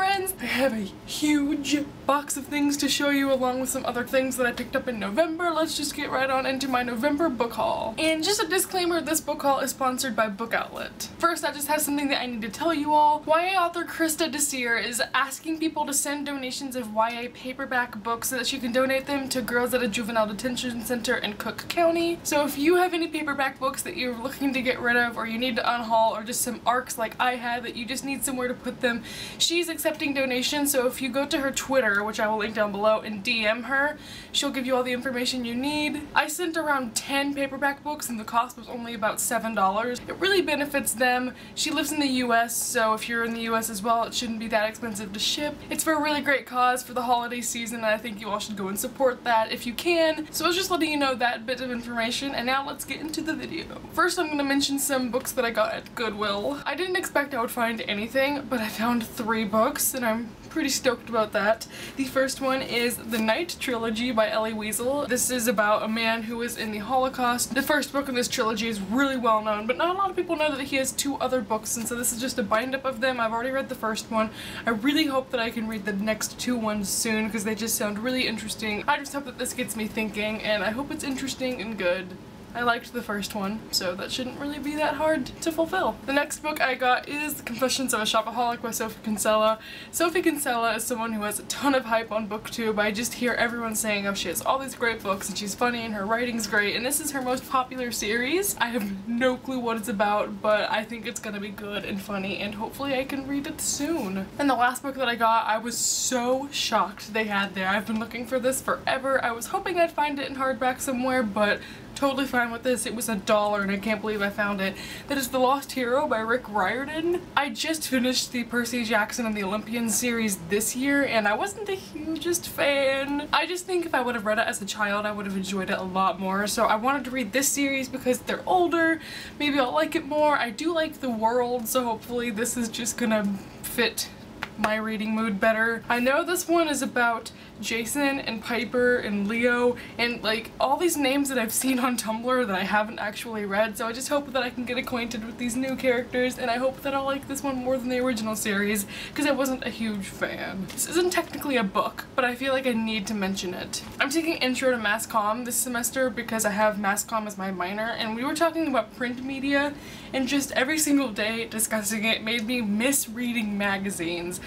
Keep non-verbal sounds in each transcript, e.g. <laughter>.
friends, I have a huge box of things to show you along with some other things that I picked up in November. Let's just get right on into my November book haul. And just a disclaimer, this book haul is sponsored by Book Outlet. First, I just have something that I need to tell you all. YA author Christa Desir is asking people to send donations of YA paperback books so that she can donate them to girls at a juvenile detention center in Cook County. So if you have any paperback books that you're looking to get rid of or you need to unhaul or just some arcs like I had that you just need somewhere to put them, she's accepting donations. So if you go to her Twitter, which I will link down below, and DM her, she'll give you all the information you need. I sent around 10 paperback books and the cost was only about $7. It really benefits them. She lives in the US, so if you're in the US as well, it shouldn't be that expensive to ship. It's for a really great cause for the holiday season and I think you all should go and support that if you can. So I was just letting you know that bit of information and now let's get into the video. First I'm going to mention some books that I got at Goodwill. I didn't expect I would find anything, but I found three books and I'm pretty stoked about that. The first one is The Night Trilogy by Elie Wiesel. This is about a man who was in the Holocaust. The first book in this trilogy is really well known, but not a lot of people know that he has two other books, and so this is just a bind up of them. I've already read the first one. I really hope that I can read the next two ones soon because they just sound really interesting. I just hope that this gets me thinking, and I hope it's interesting and good. I liked the first one, so that shouldn't really be that hard to fulfill. The next book I got is Confessions of a Shopaholic by Sophie Kinsella. Sophie Kinsella is someone who has a ton of hype on booktube. I just hear everyone saying oh she has all these great books and she's funny and her writing's great and this is her most popular series. I have no clue what it's about but I think it's gonna be good and funny and hopefully I can read it soon. And the last book that I got I was so shocked they had there. I've been looking for this forever. I was hoping I'd find it in hardback somewhere but totally fine with this. It was a dollar and I can't believe I found it. That is The Lost Hero by Rick Riordan. I just finished the Percy Jackson and the Olympian series this year and I wasn't the hugest fan. I just think if I would have read it as a child I would have enjoyed it a lot more. So I wanted to read this series because they're older. Maybe I'll like it more. I do like the world so hopefully this is just gonna fit my reading mood better. I know this one is about Jason and Piper and Leo and like all these names that I've seen on Tumblr that I haven't actually read so I just hope that I can get acquainted with these new characters and I hope that I'll like this one more than the original series because I wasn't a huge fan. This isn't technically a book but I feel like I need to mention it. I'm taking intro to mass comm this semester because I have mass comm as my minor and we were talking about print media and just every single day discussing it made me miss reading magazines.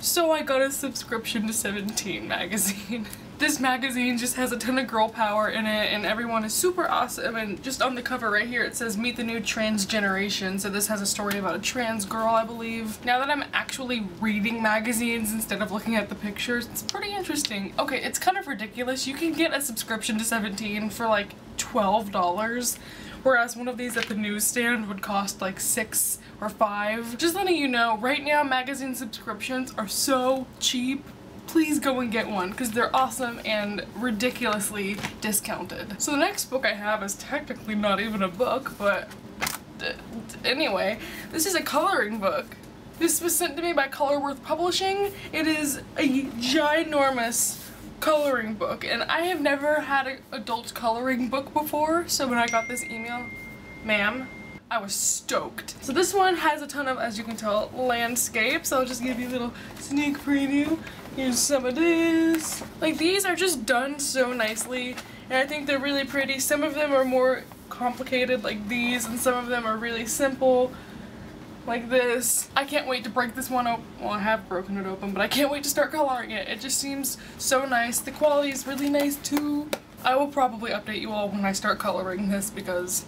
So I got a subscription to 17 magazine. <laughs> this magazine just has a ton of girl power in it and everyone is super awesome and just on the cover right here it says meet the new trans generation so this has a story about a trans girl I believe. Now that I'm actually reading magazines instead of looking at the pictures it's pretty interesting. Okay it's kind of ridiculous you can get a subscription to 17 for like $12 whereas one of these at the newsstand would cost like six or five. Just letting you know, right now magazine subscriptions are so cheap. Please go and get one because they're awesome and ridiculously discounted. So the next book I have is technically not even a book, but anyway, this is a coloring book. This was sent to me by Colorworth Publishing. It is a ginormous coloring book and I have never had an adult coloring book before so when I got this email, ma'am, I was stoked. So this one has a ton of, as you can tell, landscapes. I'll just give you a little sneak preview. Here's some of this. Like these are just done so nicely and I think they're really pretty. Some of them are more complicated like these and some of them are really simple like this. I can't wait to break this one open. Well, I have broken it open, but I can't wait to start coloring it. It just seems so nice. The quality is really nice too. I will probably update you all when I start coloring this because,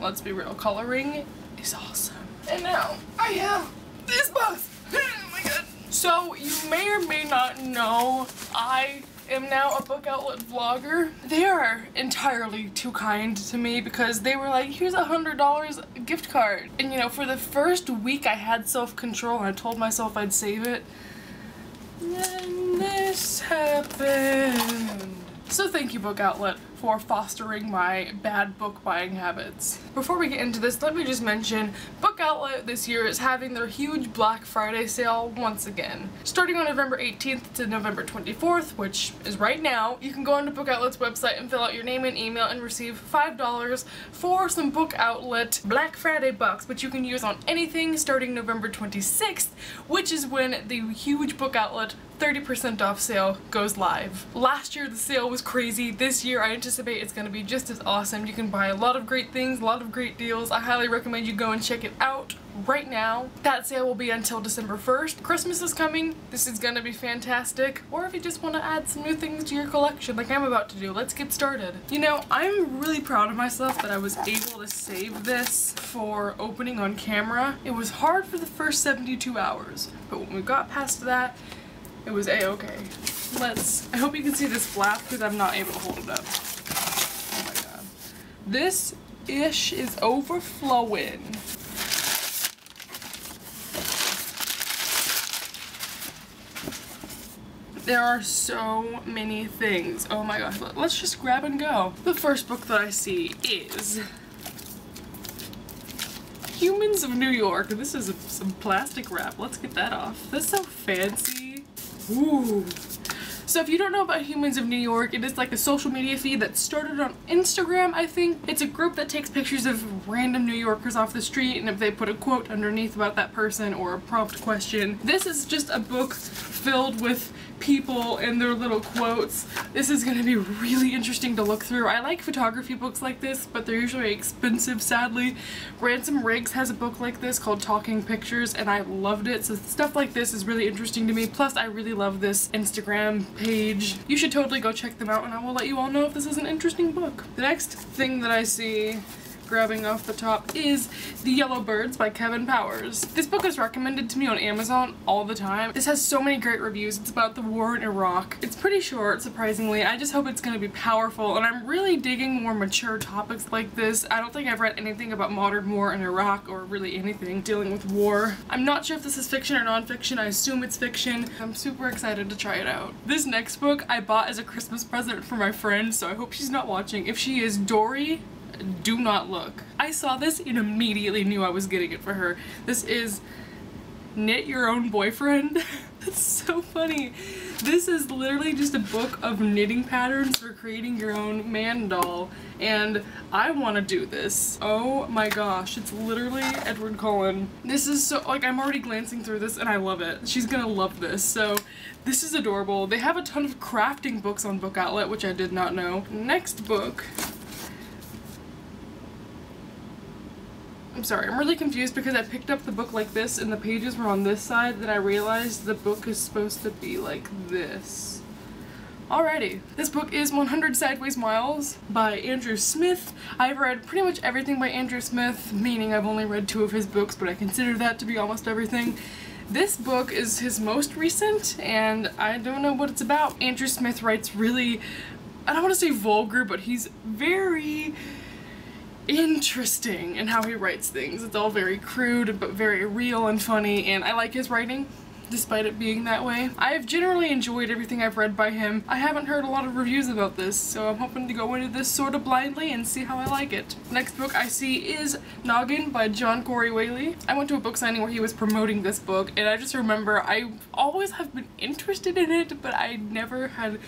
let's be real, coloring is awesome. And now, I have this book! <laughs> oh my god. So, you may or may not know, I am now a book outlet vlogger. They are entirely too kind to me because they were like, here's a hundred dollars gift card. And you know, for the first week I had self-control and I told myself I'd save it. Then this happened. So thank you Book Outlet for fostering my bad book buying habits. Before we get into this, let me just mention Book Outlet this year is having their huge Black Friday sale once again. Starting on November 18th to November 24th, which is right now, you can go onto Book Outlet's website and fill out your name and email and receive $5 for some Book Outlet Black Friday bucks, which you can use on anything starting November 26th, which is when the huge Book Outlet 30% off sale goes live. Last year the sale was crazy. This year I anticipate it's going to be just as awesome. You can buy a lot of great things, a lot of great deals. I highly recommend you go and check it out right now. That sale will be until December 1st. Christmas is coming. This is going to be fantastic. Or if you just want to add some new things to your collection like I'm about to do, let's get started. You know, I'm really proud of myself that I was able to save this for opening on camera. It was hard for the first 72 hours, but when we got past that, it was a-okay. Let's, I hope you can see this flap because I'm not able to hold it up. This ish is overflowing. There are so many things. Oh my gosh, let's just grab and go. The first book that I see is Humans of New York. This is some plastic wrap. Let's get that off. That's so fancy. Ooh. So if you don't know about Humans of New York, it is like a social media feed that started on Instagram, I think. It's a group that takes pictures of random New Yorkers off the street and if they put a quote underneath about that person or a prompt question. This is just a book filled with people and their little quotes. This is going to be really interesting to look through. I like photography books like this, but they're usually expensive, sadly. Ransom Riggs has a book like this called Talking Pictures, and I loved it. So stuff like this is really interesting to me. Plus, I really love this Instagram page. You should totally go check them out, and I will let you all know if this is an interesting book. The next thing that I see grabbing off the top is The Yellow Birds by Kevin Powers. This book is recommended to me on Amazon all the time. This has so many great reviews. It's about the war in Iraq. It's pretty short, surprisingly. I just hope it's going to be powerful, and I'm really digging more mature topics like this. I don't think I've read anything about modern war in Iraq, or really anything dealing with war. I'm not sure if this is fiction or nonfiction. I assume it's fiction. I'm super excited to try it out. This next book I bought as a Christmas present for my friend, so I hope she's not watching. If she is, Dory do not look. I saw this and immediately knew I was getting it for her. This is Knit Your Own Boyfriend. <laughs> That's so funny. This is literally just a book of knitting patterns for creating your own man doll and I want to do this. Oh my gosh, it's literally Edward Cullen. This is so, like I'm already glancing through this and I love it. She's gonna love this. So this is adorable. They have a ton of crafting books on Book Outlet, which I did not know. Next book I'm sorry, I'm really confused because I picked up the book like this and the pages were on this side, then I realized the book is supposed to be like this. Alrighty, this book is 100 Sideways Miles by Andrew Smith. I've read pretty much everything by Andrew Smith, meaning I've only read two of his books, but I consider that to be almost everything. This book is his most recent, and I don't know what it's about. Andrew Smith writes really, I don't want to say vulgar, but he's very interesting in how he writes things. It's all very crude but very real and funny and I like his writing despite it being that way. I've generally enjoyed everything I've read by him. I haven't heard a lot of reviews about this, so I'm hoping to go into this sort of blindly and see how I like it. Next book I see is Noggin by John Corey Whaley. I went to a book signing where he was promoting this book, and I just remember I always have been interested in it, but I never had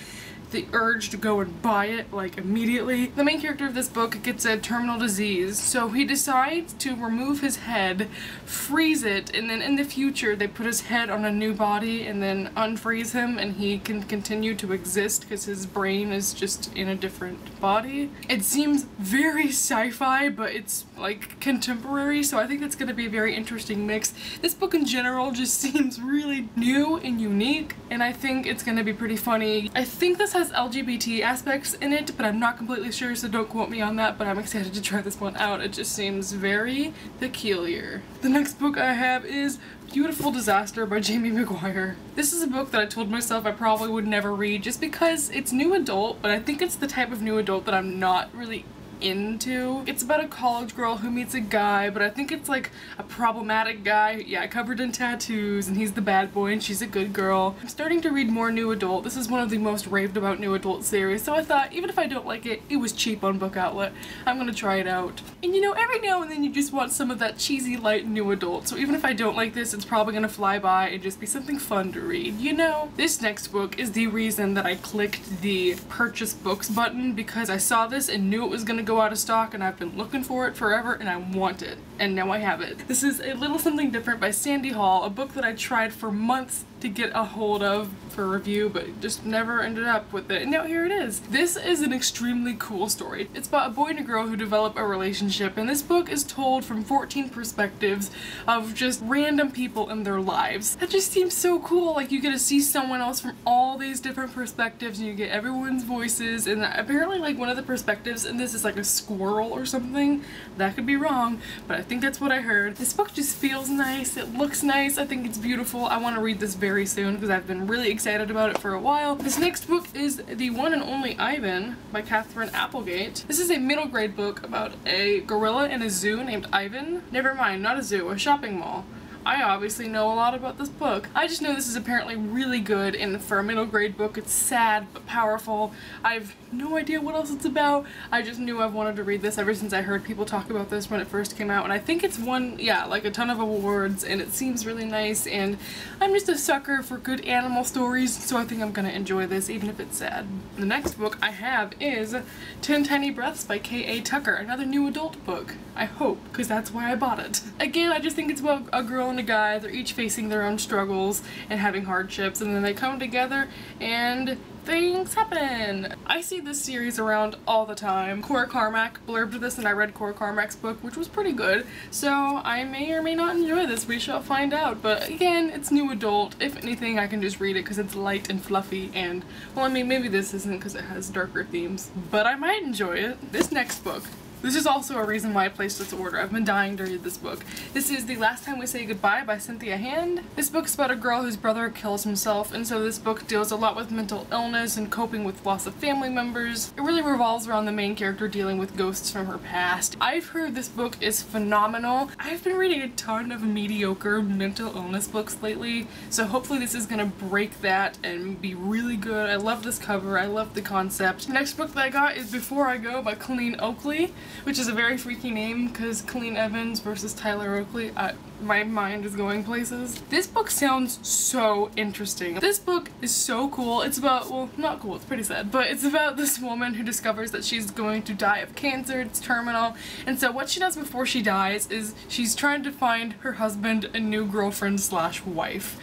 the urge to go and buy it like immediately. The main character of this book gets a terminal disease so he decides to remove his head, freeze it, and then in the future they put his head on a new body and then unfreeze him and he can continue to exist because his brain is just in a different body. It seems very sci-fi but it's like contemporary so I think that's going to be a very interesting mix. This book in general just <laughs> seems really new and unique and I think it's going to be pretty funny. I think this has LGBT aspects in it, but I'm not completely sure, so don't quote me on that, but I'm excited to try this one out. It just seems very peculiar. The next book I have is Beautiful Disaster by Jamie McGuire. This is a book that I told myself I probably would never read just because it's new adult, but I think it's the type of new adult that I'm not really into. It's about a college girl who meets a guy, but I think it's like a problematic guy, yeah, covered in tattoos, and he's the bad boy and she's a good girl. I'm starting to read more new adult. This is one of the most raved about new adult series, so I thought even if I don't like it, it was cheap on Book Outlet. I'm gonna try it out. And you know, every now and then you just want some of that cheesy light new adult, so even if I don't like this, it's probably gonna fly by and just be something fun to read, you know? This next book is the reason that I clicked the purchase books button because I saw this and knew it was gonna go out of stock and I've been looking for it forever and I want it. And now I have it. This is A Little Something Different by Sandy Hall, a book that I tried for months to get a hold of for review but just never ended up with it and now here it is. This is an extremely cool story. It's about a boy and a girl who develop a relationship and this book is told from 14 perspectives of just random people in their lives. That just seems so cool like you get to see someone else from all these different perspectives and you get everyone's voices and apparently like one of the perspectives in this is like a squirrel or something. That could be wrong but I think that's what I heard. This book just feels nice. It looks nice. I think it's beautiful. I want to read this very soon because I've been really excited about it for a while. This next book is The One and Only Ivan by Katherine Applegate. This is a middle grade book about a gorilla in a zoo named Ivan. Never mind, not a zoo, a shopping mall. I obviously know a lot about this book. I just know this is apparently really good and for a middle grade book it's sad but powerful. I've no idea what else it's about. I just knew I've wanted to read this ever since I heard people talk about this when it first came out and I think it's won, yeah, like a ton of awards and it seems really nice and I'm just a sucker for good animal stories so I think I'm gonna enjoy this even if it's sad. The next book I have is Ten Tiny Breaths by K.A. Tucker, another new adult book. I hope, because that's why I bought it. Again, I just think it's about a girl a guy. They're each facing their own struggles and having hardships, and then they come together and things happen. I see this series around all the time. Cora Carmack blurbed this and I read Cora Carmack's book, which was pretty good. So I may or may not enjoy this. We shall find out. But again, it's new adult. If anything, I can just read it because it's light and fluffy and, well, I mean, maybe this isn't because it has darker themes, but I might enjoy it. This next book this is also a reason why I placed this order. I've been dying to read this book. This is The Last Time We Say Goodbye by Cynthia Hand. This book is about a girl whose brother kills himself, and so this book deals a lot with mental illness and coping with loss of family members. It really revolves around the main character dealing with ghosts from her past. I've heard this book is phenomenal. I've been reading a ton of mediocre mental illness books lately, so hopefully this is gonna break that and be really good. I love this cover. I love the concept. The next book that I got is Before I Go by Colleen Oakley which is a very freaky name because Colleen Evans versus Tyler Oakley. I, my mind is going places. This book sounds so interesting. This book is so cool. It's about, well, not cool, it's pretty sad, but it's about this woman who discovers that she's going to die of cancer, it's terminal, and so what she does before she dies is she's trying to find her husband a new girlfriend slash wife.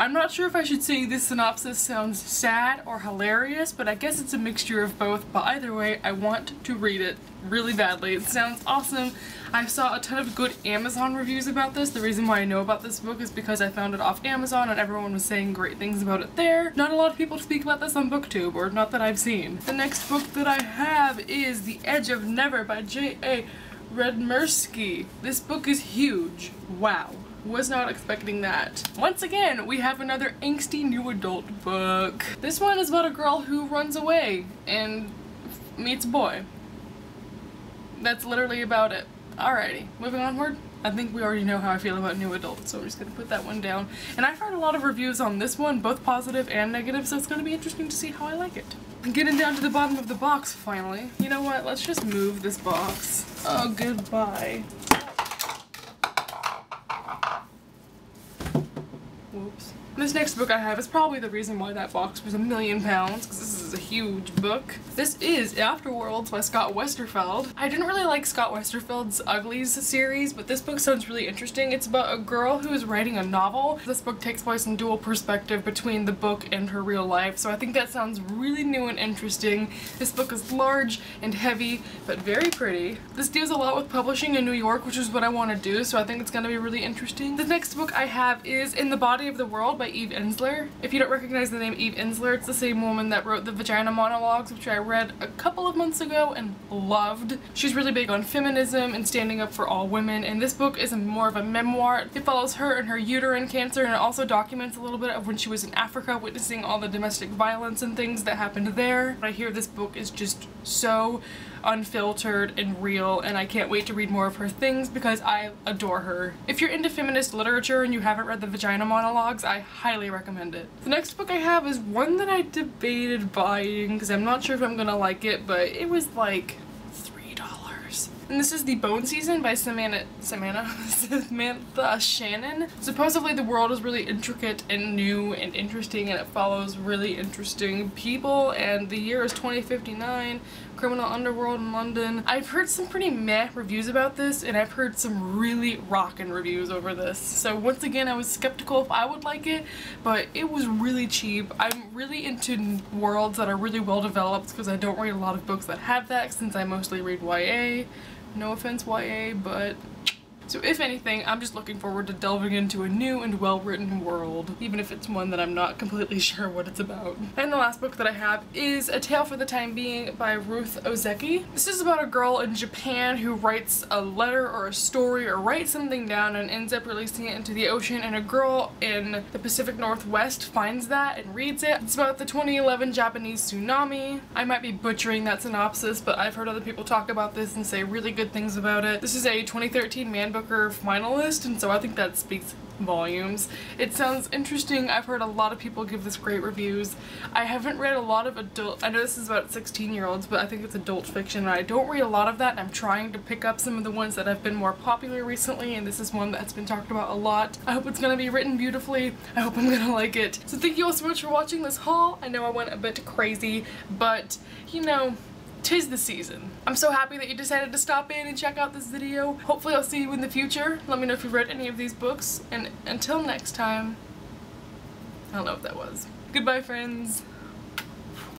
I'm not sure if I should say this synopsis sounds sad or hilarious, but I guess it's a mixture of both, but either way, I want to read it really badly. It sounds awesome. I saw a ton of good Amazon reviews about this. The reason why I know about this book is because I found it off Amazon and everyone was saying great things about it there. Not a lot of people speak about this on booktube, or not that I've seen. The next book that I have is The Edge of Never by J.A. Redmerski. This book is huge. Wow. Was not expecting that. Once again, we have another angsty new adult book. This one is about a girl who runs away and meets a boy. That's literally about it. Alrighty, moving onward. I think we already know how I feel about new adults, so I'm just gonna put that one down. And I've heard a lot of reviews on this one, both positive and negative, so it's gonna be interesting to see how I like it. Getting down to the bottom of the box, finally. You know what, let's just move this box. Oh, goodbye. Whoops. This next book I have is probably the reason why that box was a million pounds, because this is a huge book. This is Afterworlds by Scott Westerfeld. I didn't really like Scott Westerfeld's Uglies series, but this book sounds really interesting. It's about a girl who is writing a novel. This book takes place in dual perspective between the book and her real life, so I think that sounds really new and interesting. This book is large and heavy, but very pretty. This deals a lot with publishing in New York, which is what I want to do, so I think it's going to be really interesting. The next book I have is In the Body of the World by Eve Ensler. If you don't recognize the name Eve Ensler, it's the same woman that wrote the Vagina Monologues, which I read a couple of months ago and loved. She's really big on feminism and standing up for all women, and this book is more of a memoir. It follows her and her uterine cancer, and it also documents a little bit of when she was in Africa witnessing all the domestic violence and things that happened there. But I hear this book is just so unfiltered and real and I can't wait to read more of her things because I adore her. If you're into feminist literature and you haven't read the Vagina Monologues, I highly recommend it. The next book I have is one that I debated buying because I'm not sure if I'm gonna like it, but it was like and this is The Bone Season by Samantha, Samantha, <laughs> Samantha Shannon. Supposedly the world is really intricate and new and interesting and it follows really interesting people and the year is 2059, criminal underworld in London. I've heard some pretty meh reviews about this and I've heard some really rockin' reviews over this. So once again I was skeptical if I would like it but it was really cheap. I'm really into worlds that are really well developed because I don't read a lot of books that have that since I mostly read YA. No offense YA, but so if anything, I'm just looking forward to delving into a new and well-written world, even if it's one that I'm not completely <laughs> sure what it's about. And the last book that I have is A Tale for the Time Being by Ruth Ozeki. This is about a girl in Japan who writes a letter or a story or writes something down and ends up releasing it into the ocean and a girl in the Pacific Northwest finds that and reads it. It's about the 2011 Japanese tsunami. I might be butchering that synopsis, but I've heard other people talk about this and say really good things about it. This is a 2013 Man Book Booker finalist and so I think that speaks volumes. It sounds interesting. I've heard a lot of people give this great reviews. I haven't read a lot of adult, I know this is about 16 year olds, but I think it's adult fiction and I don't read a lot of that I'm trying to pick up some of the ones that have been more popular recently and this is one that's been talked about a lot. I hope it's gonna be written beautifully. I hope I'm gonna <laughs> like it. So thank you all so much for watching this haul. I know I went a bit crazy, but you know, tis the season. I'm so happy that you decided to stop in and check out this video. Hopefully I'll see you in the future. Let me know if you've read any of these books. And until next time, I don't know what that was. Goodbye friends.